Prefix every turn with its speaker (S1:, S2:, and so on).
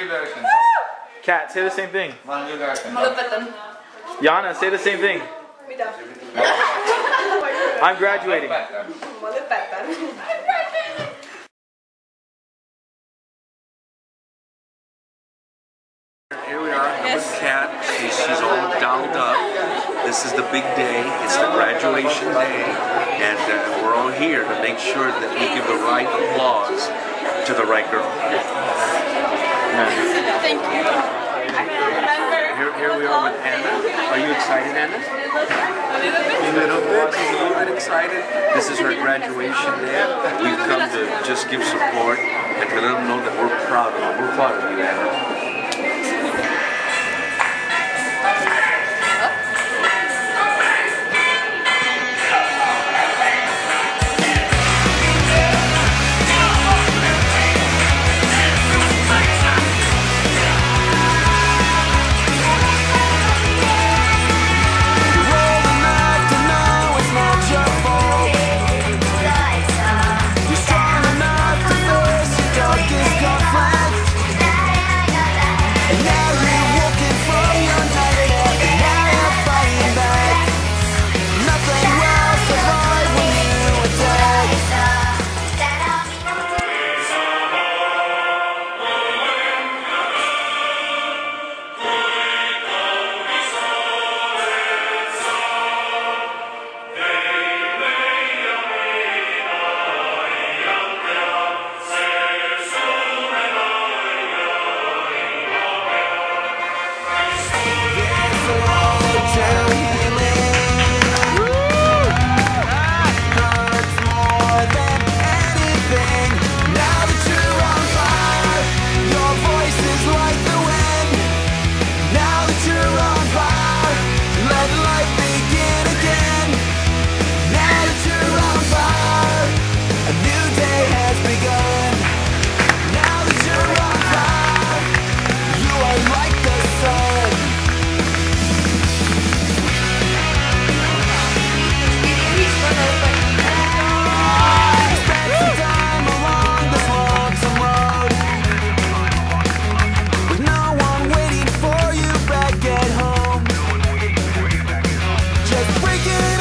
S1: Congratulations.
S2: Kat, say the same thing.
S1: Congratulations.
S3: Ma lõpetan.
S2: Jana, say the same thing. I'm graduating.
S4: Here we are
S3: Yes.
S4: with Kat. She's, she's all dolled up. This is the big day. It's the graduation day. And uh, we're all here to make sure that we give the right applause to the right girl.
S3: Thank you.
S4: Here, here we are with Anna. Are you excited, Anna?
S3: A little bit.
S4: A little bit. She's a little bit excited. This is her graduation day. We've come to just give support and to let them know that we're proud of them. We're proud of you, Anna. breaking.